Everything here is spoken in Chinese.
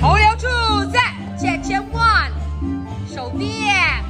朋友，住在千千万手电。